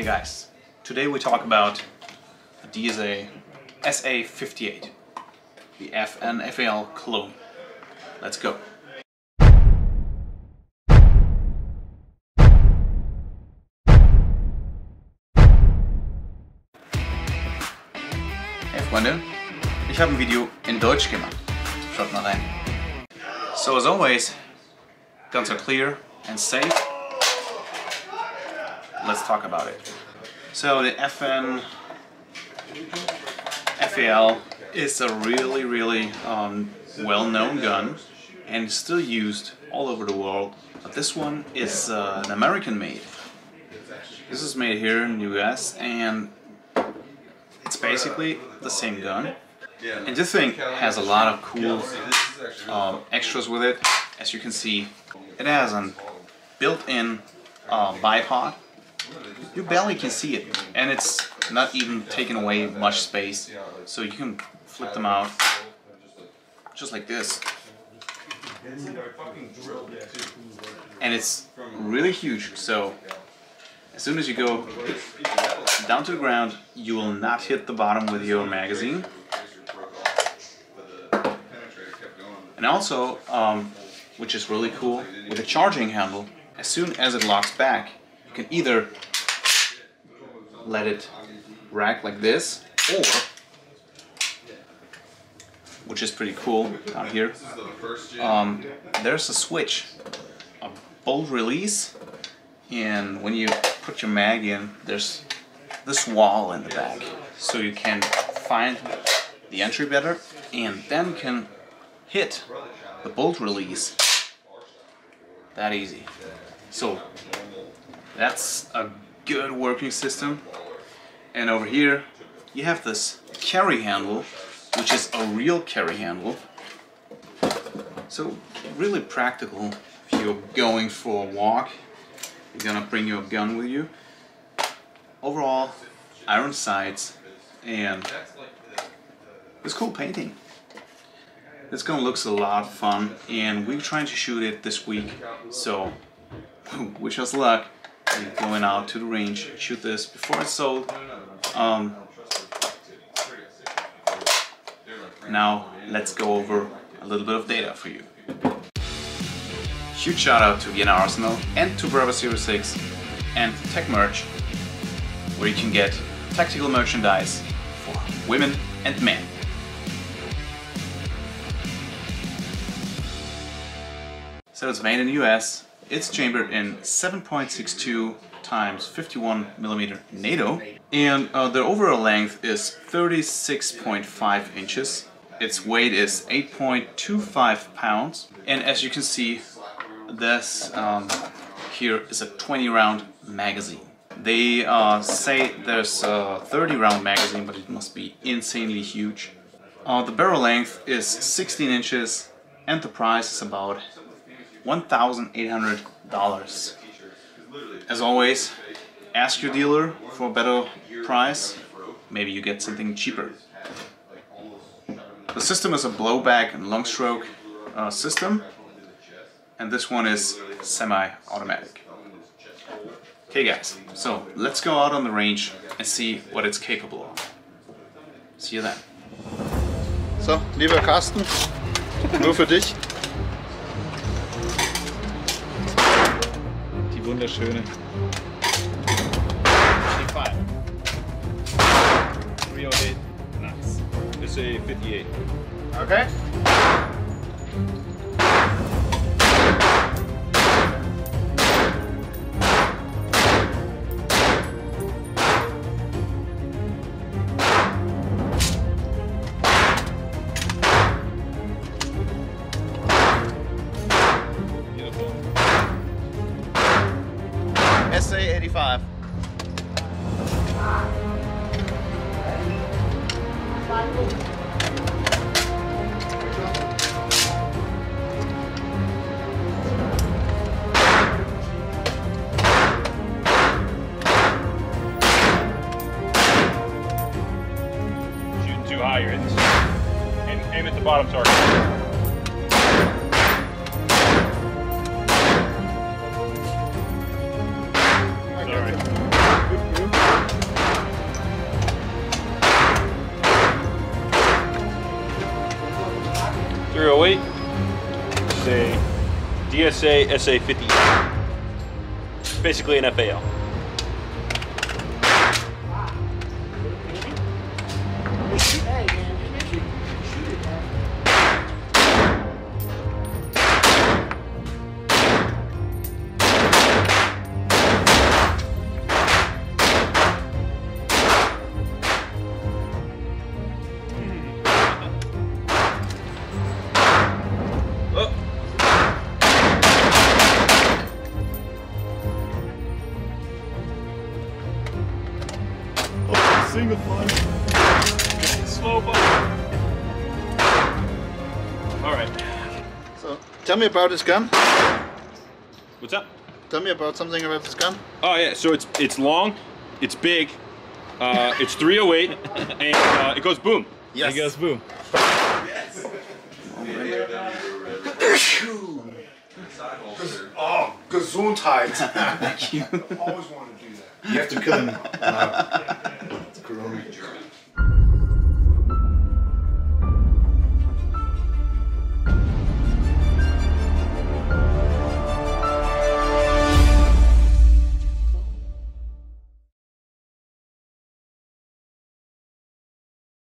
Hey guys, today we talk about the DSA SA58, the FN FAL clone. Let's go. Hey Freunde, ich habe ein Video in Deutsch gemacht. Schaut mal rein. So as always, guns are clear and safe. Let's talk about it. So the FN FAL is a really, really um, well-known gun and it's still used all over the world. But this one is uh, an American made. This is made here in the US and it's basically the same gun. And this thing has a lot of cool um, extras with it. As you can see, it has a built-in uh, bipod. You barely can see it, and it's not even taking away much space. So you can flip them out just like this. And it's really huge, so as soon as you go down to the ground, you will not hit the bottom with your magazine. And also, um, which is really cool, with the charging handle, as soon as it locks back, can either let it rack like this, or, which is pretty cool down here, um, there's a switch, a bolt release, and when you put your mag in, there's this wall in the back, so you can find the entry better, and then can hit the bolt release that easy. So that's a good working system. And over here you have this carry handle, which is a real carry handle. So really practical if you're going for a walk, you're gonna bring your gun with you. Overall, iron sights and this cool painting. This gun looks a lot of fun and we're trying to shoot it this week so wish us luck going out to the range shoot this. Before it's sold um, now let's go over a little bit of data for you. Huge shout out to Vienna Arsenal and to Bravo 06 and Tech Merch where you can get tactical merchandise for women and men. So it's made in the US. It's chambered in 7.62 times 51 millimeter NATO, and uh, the overall length is 36.5 inches. Its weight is 8.25 pounds, and as you can see, this um, here is a 20 round magazine. They uh, say there's a 30 round magazine, but it must be insanely huge. Uh, the barrel length is 16 inches, and the price is about $1,800. As always, ask your dealer for a better price. Maybe you get something cheaper. The system is a blowback and long stroke uh, system, and this one is semi-automatic. Okay guys, so let's go out on the range and see what it's capable of. See you then. So, lieber Carsten, nur für dich. Die wunderschöne Five. 308. Nice. It's a 58. Okay. SA 85. Shooting too high, you're hitting. And aim at the bottom target. 308. It's a DSA SA50. Basically an FAL. Single file. Slow button. All right. So, tell me about this gun. What's up? Tell me about something about this gun. Oh yeah, so it's it's long, it's big, uh, it's 308, and uh, it goes boom. Yes. It goes boom. Yes. oh, Gesundheit. Thank you. Always wanted to do that. You have to kill him.